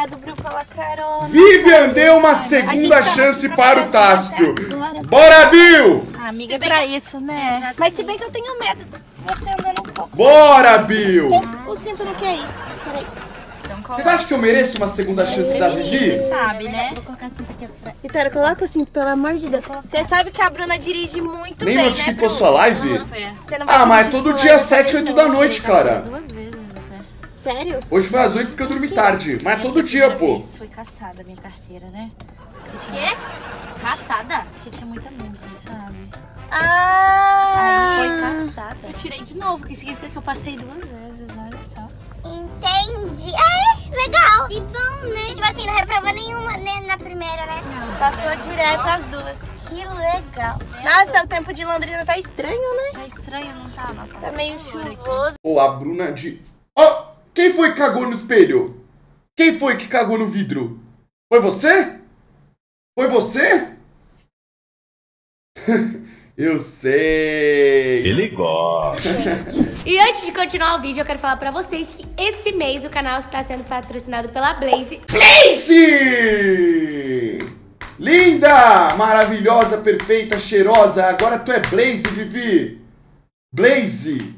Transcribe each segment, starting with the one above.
Obrigado, Bru, pela carona. Vivian deu uma segunda tá chance para o fazer Táspio. Bora, Bill! Ah, amiga, é pra isso, né? Mas se bem que eu tenho medo de você andando um pouco. Bora, Bill! O cinto não quer ir. Peraí. Então Vocês acham que eu mereço uma segunda chance da Vivi? Você sabe, né? Vou colocar cinto aqui pra... Vitória, coloca o cinto, pelo amor de Deus. Você sabe que a Bruna dirige muito Nem bem, notificou né, Bru? sua live? Você não vai Ah, mas todo sua dia live, 7, eu 8 falei, da noite, cara. Duas. Sério? Hoje foi às 8 porque eu dormi tarde. Mas todo dia, pô. Vez Foi caçada a minha carteira, né? Porque Quê? tinha, Caçada? porque tinha muita multa, sabe? Ah! Aí Foi caçada. Eu tirei de novo, que significa que eu passei duas vezes, olha só. Entendi. É, legal. Que bom, né? Tipo assim, não reprovou nenhuma né, na primeira, né? Passou direto as duas. Que legal. Nossa, o tempo de Londrina tá estranho, né? Tá estranho, não tá? Nossa, Tá meio calor aqui. chuvoso. Pô, a Bruna de. Ó, quem foi que cagou no espelho? Quem foi que cagou no vidro? Foi você? Foi você? eu sei. Ele gosta. E antes de continuar o vídeo, eu quero falar pra vocês que esse mês o canal está sendo patrocinado pela Blaze. Blaze! Linda! Maravilhosa, perfeita, cheirosa. Agora tu é Blaze, Vivi. Blaze.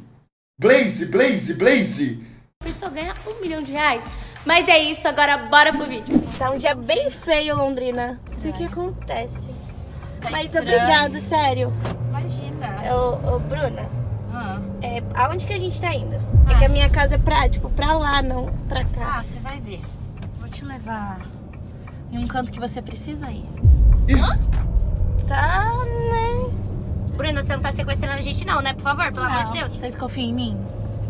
Blaze, Blaze, Blaze. A pessoa ganha um milhão de reais. Mas é isso, agora bora pro vídeo. Tá um dia bem feio, Londrina. Não sei o que acontece. Mas estranho. obrigado, sério. Imagina. Ô, ô, Bruna, Ah, é, aonde que a gente tá indo? É que a minha casa é pra, tipo, pra lá, não pra cá. Ah, você vai ver. Vou te levar em um canto que você precisa ir. Tá, né? Bruna, você não tá sequestrando a gente não, né? Por favor, pelo amor de Não, Deus. Vocês confiam em mim?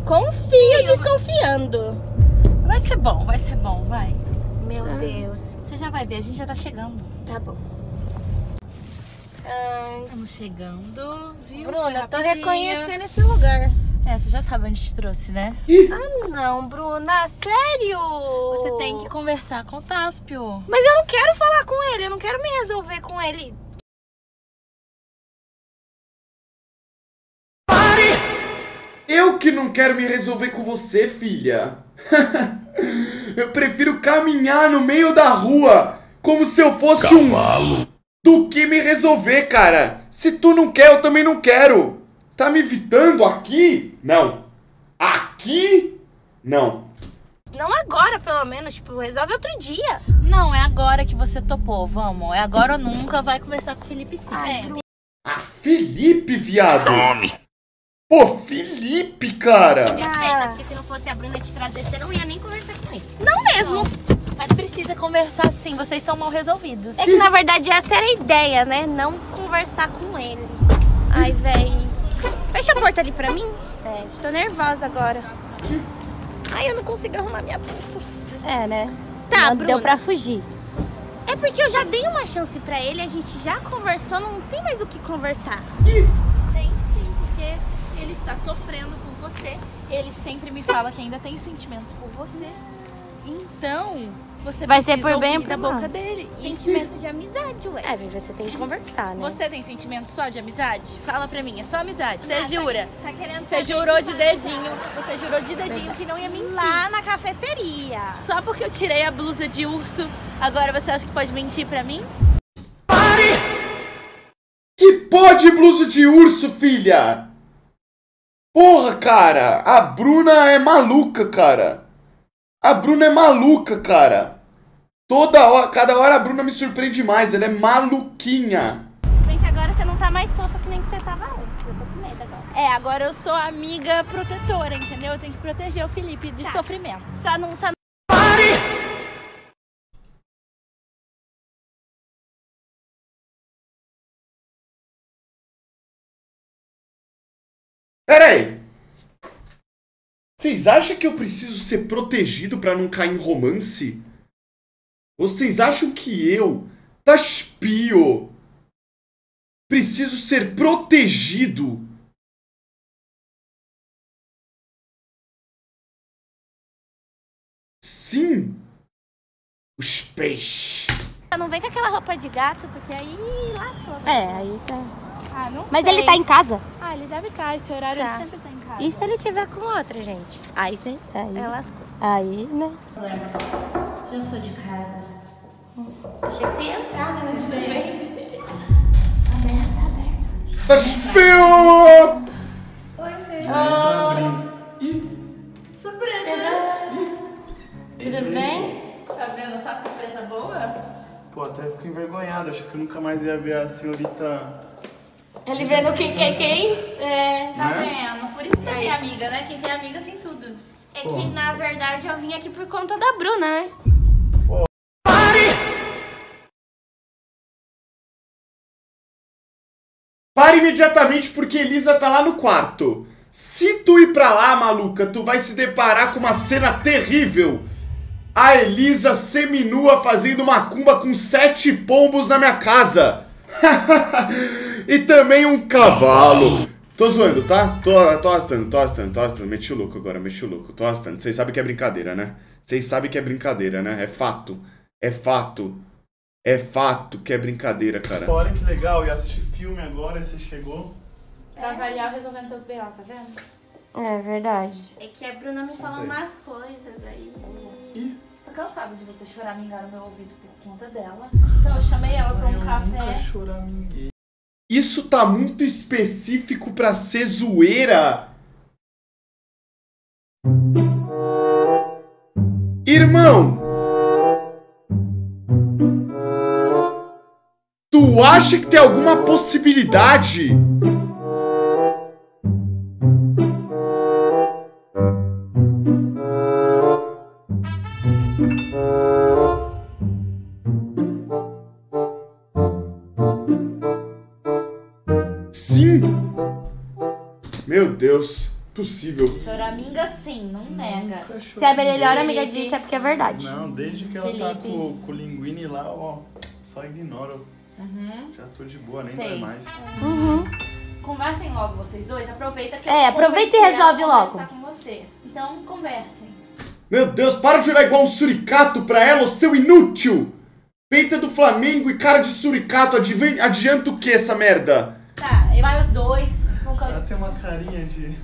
Confio desconfiando. Vai ser bom, vai ser bom, vai. Meu Deus. Você já vai ver, a gente já tá chegando. Tá bom. Ah, Estamos chegando, viu? Bruna, eu tô reconhecendo esse lugar. É, você já sabe onde te trouxe, né? Ah, não, Bruna, sério? Você tem que conversar com o Táspio. Mas eu não quero falar com ele, eu não quero me resolver com ele. Eu que não quero me resolver com você, filha. eu prefiro caminhar no meio da rua como se eu fosse um Cavalo. do que me resolver, cara. Se tu não quer, eu também não quero. Tá me evitando aqui? Não. Aqui? Não. Não agora, pelo menos, tipo, resolve outro dia. Não, é agora que você topou, vamos. É agora ou nunca, vai conversar com o Felipe sim. É. Ah, Felipe, viado. Tome. Pô, Felipe, cara. Ah. Porque se não fosse a Bruna te trazer, você não ia nem conversar com ele. Não mesmo. Mas precisa conversar sim, vocês estão mal resolvidos. É que na verdade essa era a ideia, né? Não conversar com ele. Ai, véi. Fecha a porta ali pra mim. É. Tô nervosa agora. Ai, eu não consigo arrumar minha bolsa. É, né? Tá, Não Bruna. deu pra fugir. É porque eu já dei uma chance pra ele, a gente já conversou, não tem mais o que conversar. Ele está sofrendo por você. Ele sempre me fala que ainda tem sentimentos por você. Então, você Vai ser por bem ou da boca dele. Sentimento de amizade, ué. É, você tem que conversar, né? Você tem sentimento só de amizade? Fala pra mim, é só amizade. Você jura? Tá querendo Você jurou de dedinho. Você jurou de dedinho que não ia mentir. lá na cafeteria. Só porque eu tirei a blusa de urso, agora você acha que pode mentir pra mim? Que pode blusa de urso, filha? Porra, cara. A Bruna é maluca, cara. A Bruna é maluca, cara. Toda hora, cada hora a Bruna me surpreende mais. Ela é maluquinha. Bem que agora você não tá mais fofa que nem que você tava antes. Eu tô com medo agora. É, agora eu sou amiga protetora, entendeu? Eu tenho que proteger o Felipe de sofrimento. Só não, só Pera aí. Vocês acham que eu preciso ser protegido pra não cair em romance? Vocês acham que eu, Taspio, preciso ser protegido? Sim. Os peixes. não vem com aquela roupa de gato, porque aí lascou. né? É, aí tá. Ah, não Mas sei. ele tá em casa? Ah, ele deve estar. Esse horário Tá. ele sempre tá em casa. E se ele tiver com outra, gente? Aí sim. Aí, É, lascou. aí né? Já sou de casa. Achei que você ia entrar, né? Mas tudo bem. Aberto, aberto. Tá Espio! Tudo bem? Tá vendo só que surpresa boa? Pô, até fico envergonhado. Acho que eu nunca mais ia ver a senhorita. Ele vendo quem quer quem. É. Tá Né? vendo? Por isso que você tem amiga, né? Quem tem amiga tem tudo. É que, na verdade, eu vim aqui por conta da Bruna, né? Para imediatamente porque Elisa tá lá no quarto. Se tu ir pra lá, maluca, tu vai se deparar com uma cena terrível. A Elisa seminua fazendo macumba com sete pombos na minha casa. e também um cavalo. Tô zoando, tá? Tô, tô arrastando, tô arrastando, tô arrastando. Meti o louco agora, meti o louco. Tô arrastando. Vocês sabem que é brincadeira, né? Vocês sabem que é brincadeira, né? É fato. É fato. É fato que é brincadeira, cara. Olha que legal, ia assistir filme agora e você chegou. Pra avaliar resolvendo teus B.O., tá vendo? É verdade. É que a Bruna me falou umas coisas aí. Ih, Tô cansada de você choramingar no meu ouvido por conta dela. Então eu chamei ela pra eu um nunca café. choraminguei. Isso tá muito específico pra ser zoeira. Irmão! Tu acha que tem alguma possibilidade? Choraminga sim, não nega. Nunca Se a melhor amiga disse é porque é verdade. Não, desde que ela tá Felipe. com, com o linguine lá, ó, só ignoro. Uhum. Já tô de boa, nem Sei. dói mais. Uhum. Conversem logo vocês dois. Aproveita que É, eu aproveita e a resolve logo. conversar com você. Então conversem. Meu Deus, para de olhar igual um suricato pra ela, ô seu inútil! Peita do Flamengo e cara de suricato, adianta o que essa merda? Tá, e vai os dois. Ela tem uma carinha de.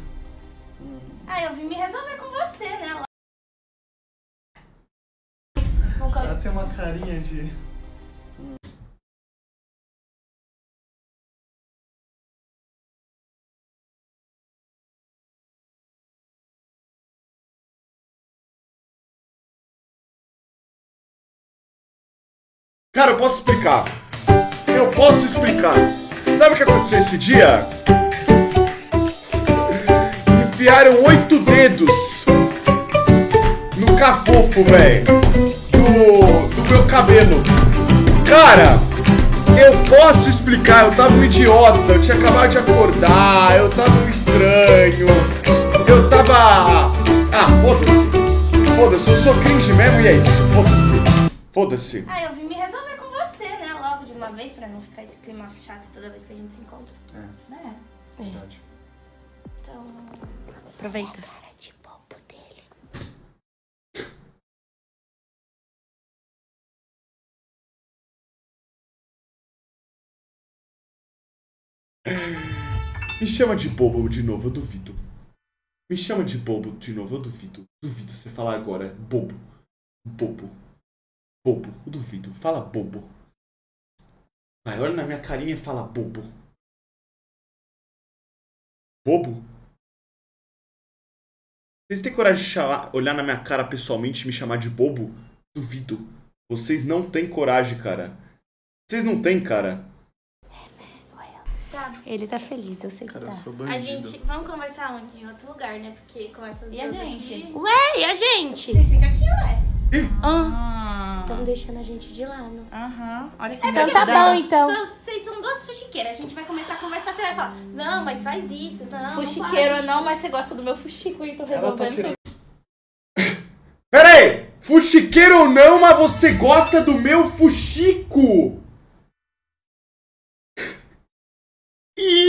Ah, eu vim me resolver com você, né? can- Ela tem uma carinha de. Cara, eu posso explicar. Eu posso explicar. Sabe o que aconteceu esse dia? Enfiaram oito dedos no cafofo, velho. Do, do meu cabelo. Cara, eu posso explicar. Eu tava um idiota. Eu tinha acabado de acordar. Eu tava um estranho. Eu tava. Ah, foda-se. Foda-se, eu sou cringe mesmo e é isso. Foda-se. Foda-se. Ah, eu vim me resolver com você, né? Logo de uma vez, pra não ficar esse clima chato toda vez que a gente se encontra. né? Verdade. Então. Aproveita. Cara de bobo dele. Me chama de bobo de novo, eu duvido. Me chama de bobo de novo, eu duvido. Duvido você falar agora. Bobo. Bobo. Bobo. Eu duvido. Fala bobo. Vai, olha na minha carinha e fala bobo. Bobo? Vocês têm coragem de chamar- olhar na minha cara pessoalmente e me chamar de bobo? Duvido. Vocês não têm coragem, cara. Vocês não têm, cara. Tá. Ele tá feliz, eu sei que Cara, eu tá. sou A gente. Vamos conversar onde? Em outro lugar, né? Porque com essas E a duas gente? aqui- Ué, e a gente? Vocês ficam aqui, ué. Ah, Hum. estão deixando a gente de lado. Aham. Olha que Então engraçado. tá bom, então. Só- Vocês são duas fuxiqueiras. A gente vai começar a conversar. Você vai falar, não, mas faz isso, não. Fuxiqueiro faz não, mas você gosta do meu fuxico, então Ela tá resolvendo. querendo. Pera aí! Fuxiqueiro ou não, mas você gosta do meu fuxico!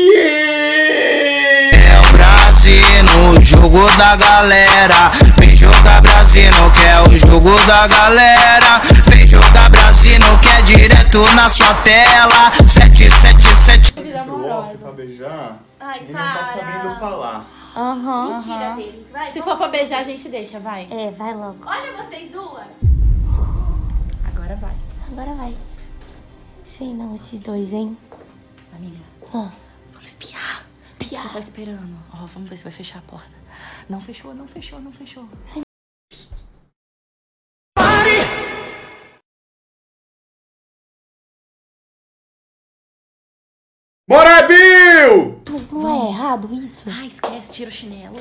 Yeah! É o Brasino, o jogo da galera. Vem jogar Brasino, que é o jogo da galera. Vem jogar Brasino, que é direto na sua tela. 777. Vida Pro off pra beijar Ai, e não tá sabendo falar. Aham. Mentira dele. Vai, Se for pra beijar, a gente deixa, vai. É, vai logo. Olha vocês duas. Agora vai. Agora vai. Sei não, esses dois, hein? Amiga, Ah, vamos espiar. O espiar. você tá esperando? Ó, vamos ver se vai fechar a porta. Não fechou, não fechou, não fechou. Bora, Bill! Mas não é errado isso? Ah, esquece, tira o chinelo.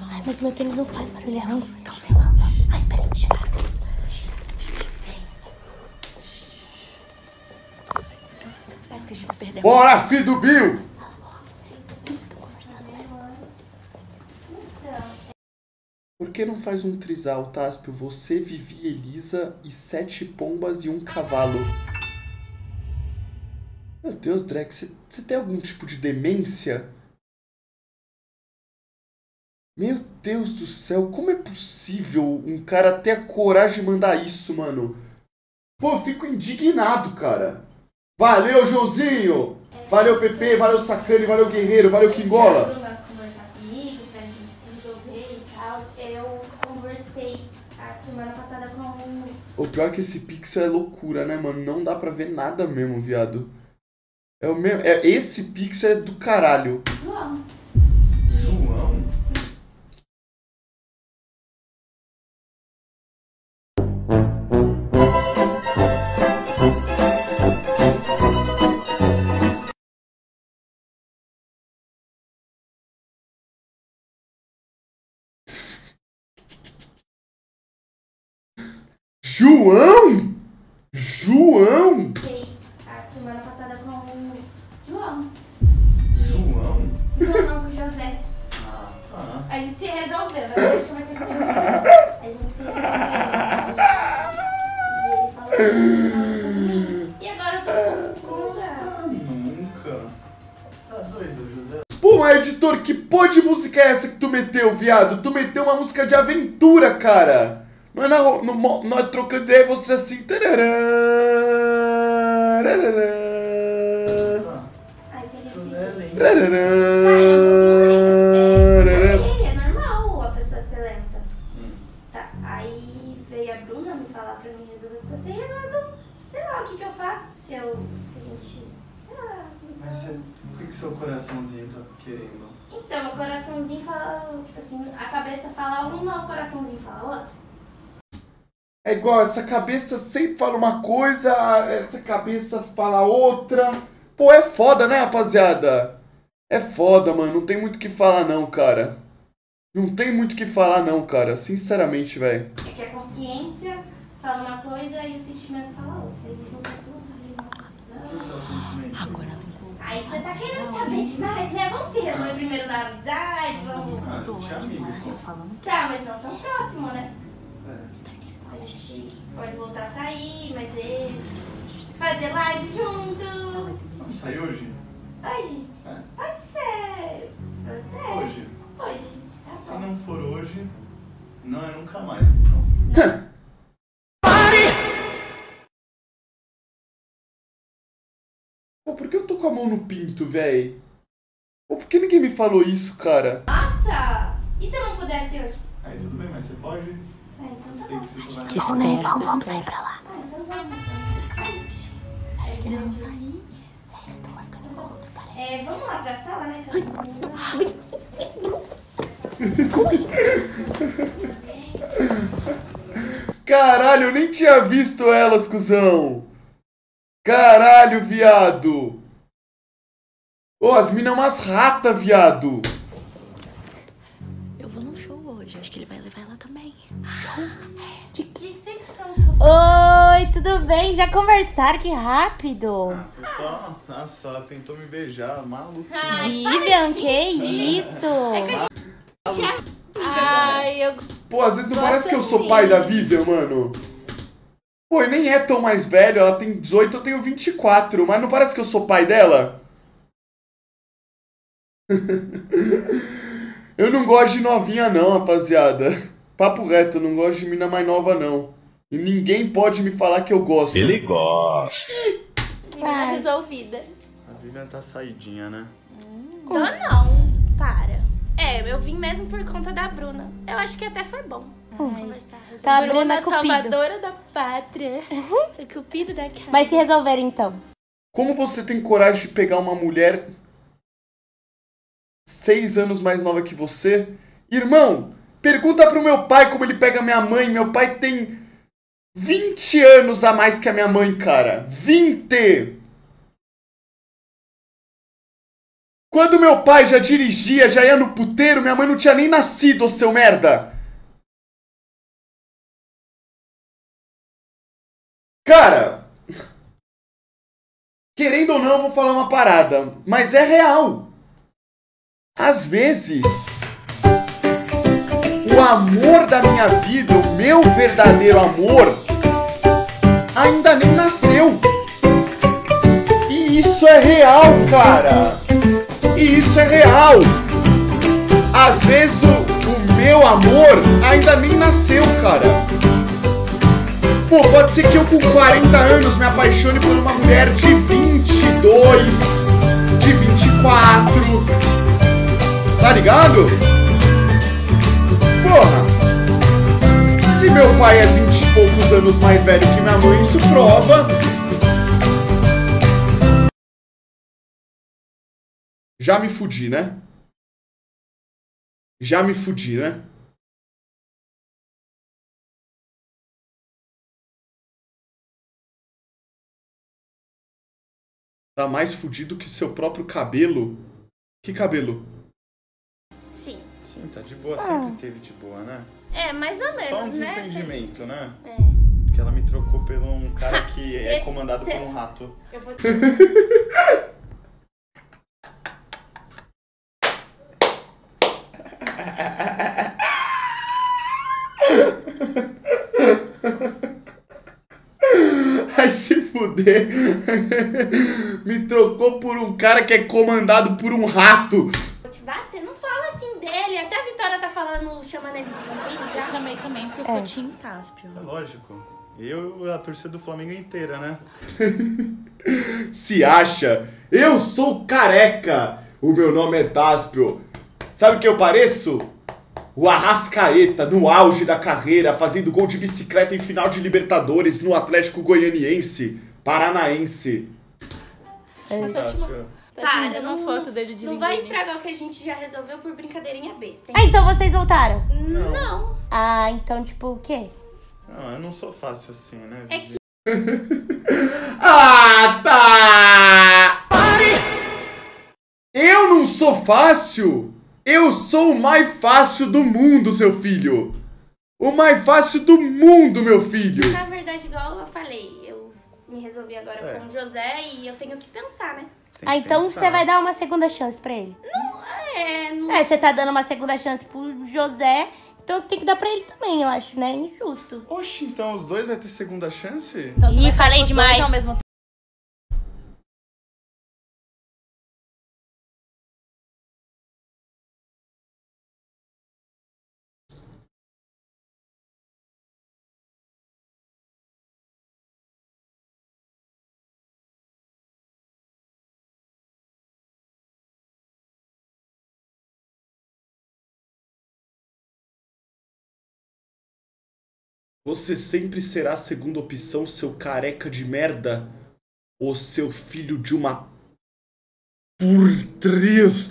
Ai, mas meu tênis não faz barulhão. Então vem lá. Ai, peraí, deixa eu tirar isso. Parece que a gente vai perder a Bora, filho do Bill! Eles estão conversando mesmo. Por que não faz um trisal, Táspio? Você, Vivi, Elisa e sete pombas e um cavalo. Meu Deus, Drex, você- tem algum tipo de demência? Meu Deus do céu, como é possível um cara ter a coragem de mandar isso, mano? Pô, eu fico indignado, cara. Valeu, Joãozinho! Valeu, Pepe, valeu, Sacane, valeu, Guerreiro, valeu, Kingola! Bruna conversar comigo pra gente se resolver e tal. Eu conversei a semana passada com um. O pior é que esse pixel é loucura, né, mano? Não dá pra ver nada mesmo, viado. É o mesmo. É, esse pixel é do caralho. João. João? João? Conversei a semana passada com um. João. João? João não, com o José. Ah, tá. A gente se resolveu, né? Eu conversei com ele. A gente se resolveu. E ele falou não sobre mim. E agora eu tô com conta. Ah, nunca. Tá doido, José? Pô, mas editor, que pô de música é essa que tu meteu, viado? Tu meteu uma música de aventura, cara. Não é na, no, nós trocando ideia, você assim. tarará, tarará, tarará, É, ele, é normal a pessoa ser lenta. Tá, aí veio a Bruna me falar pra mim resolver com você e tô, sei lá, o que que eu faço? Se eu, se a gente, sei lá. Mas você, o que, que seu coraçãozinho tá querendo? Então, o coraçãozinho fala, tipo assim, a cabeça fala uma, o coraçãozinho fala outra. É igual, essa cabeça sempre fala uma coisa, essa cabeça fala outra. Pô, é foda, né, rapaziada? É foda, mano. Não tem muito o que falar, não, cara. Não tem muito o que falar, não, cara. Sinceramente, velho. É que a consciência fala uma coisa e o sentimento fala outra. Aí junta tudo e... É? Agora Aí você tá querendo saber demais, né? Vamos se resolver primeiro da amizade, vamos... Ah, amigo, Tá, mas não tão próximo, né? É. A gente pode voltar a sair mais vezes, fazer live junto. Vamos sair hoje? Hoje? É. Pode ser. Até. Hoje? Hoje. Tá Se bom. não for hoje, não é nunca mais, então. Pô, por que eu tô com a mão no pinto, véi? Pô, por que ninguém me falou isso, cara? Nossa! E se eu não pudesse hoje? Aí tudo bem, mas você pode? Então tá que você só vai Que espera, Vamos, vamos espera. sair pra lá. Ah, então vamos. Eles vão sair. É, vamos lá pra sala, né? Caralho, eu nem tinha visto elas, cuzão. Caralho, viado. Ô, as minas é umas ratas, viado. Oi, tudo bem? Já conversaram? Que rápido. Ah, foi só. Nossa, ela tentou me beijar, maluco. Vivian, que isso? Ai, eu... Pô, às vezes não Gosto parece que eu sou sim. pai da Vivian, mano. Pô, e nem é tão mais velho, ela tem 18, eu tenho 24, mas não parece que eu sou pai dela? eu não gosto de novinha não, rapaziada. Papo reto, eu não gosto de mina mais nova não. E ninguém pode me falar que eu gosto. Ele gosta. Tá resolvida. A Vivian tá saidinha, né? Tô não, para. É, eu vim mesmo por conta da Bruna. Eu acho que até foi bom. conversar. resolver. Tá abrindo Bruna, a Cupido. salvadora da pátria. O cupido da casa. Mas se resolver então. Como você tem coragem de pegar uma mulher seis anos mais nova que você? Irmão, pergunta pro meu pai como ele pega minha mãe. Meu pai tem 20 anos a mais que a minha mãe, cara. 20! Quando meu pai já dirigia, já ia no puteiro, minha mãe não tinha nem nascido, ô seu merda! Cara, querendo ou não, eu vou falar uma parada, mas é real. Às vezes, o amor da minha vida, o meu verdadeiro amor, ainda nem nasceu. E isso é real, cara. E isso é real. Às vezes, o, o meu amor ainda nem nasceu, cara. Pô, pode ser que eu com 40 anos me apaixone por uma mulher de 22, de 24. Tá ligado? Porra! Meu pai é 20 e poucos anos mais velho que minha mãe, isso prova. Já me fudi, né? Já me fudi, né? Tá mais fudido que seu próprio cabelo. Que cabelo? Sim. Sim, tá de boa, sempre teve de boa, né? É, mais ou menos, Só um né? desentendimento, né? É. Que ela me trocou por um cara que é Cê- comandado cê- por um rato. Eu vou te... Vai se fuder. Me trocou por um cara que é comandado por um rato. Também porque eu sou Tim Táspio. É lógico. Eu e a torcida do Flamengo inteira, né? Se acha? Eu sou careca. O meu nome é Táspio. Sabe o que eu pareço? O Arrascaeta, no auge da carreira, fazendo gol de bicicleta em final de Libertadores no Atlético Goianiense, Paranaense. Fantástico. Tá Para, não, uma foto dele de não vai linguine. estragar o que a gente já resolveu por brincadeirinha besta, hein? Ah, então vocês voltaram? Não. Ah, então tipo o quê? Não, eu não sou fácil assim, né? É Vivi? Ah, tá! Eu não sou fácil! Eu sou o mais fácil do mundo, seu filho! O mais fácil do mundo, meu filho! Na verdade, igual eu falei, eu me resolvi agora É. com o José e eu tenho que pensar, né? Tem Ah, então pensar. você vai dar uma segunda chance pra ele. É, não... É, você tá dando uma segunda chance pro José, então você tem que dar pra ele também, eu acho, né? Injusto. Oxe, então os dois vai ter segunda chance? Então, Ih, falei demais. Ao mesmo Você sempre será a segunda opção, seu careca de merda? Ou seu filho de uma. Por! Deus,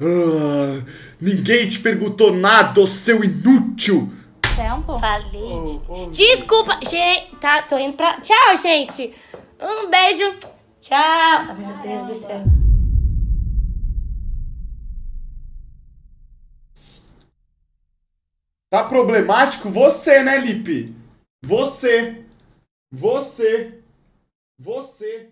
ah, Ninguém te perguntou nada, ô seu inútil! Tempo? Falei. Ô, ô, Desculpa, gente. Tá, tô indo pra. Tchau, gente. Um beijo. Tchau. Meu Deus do céu. Tá problemático você, né, Lipe? Você! Você! Você!